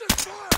Open fire!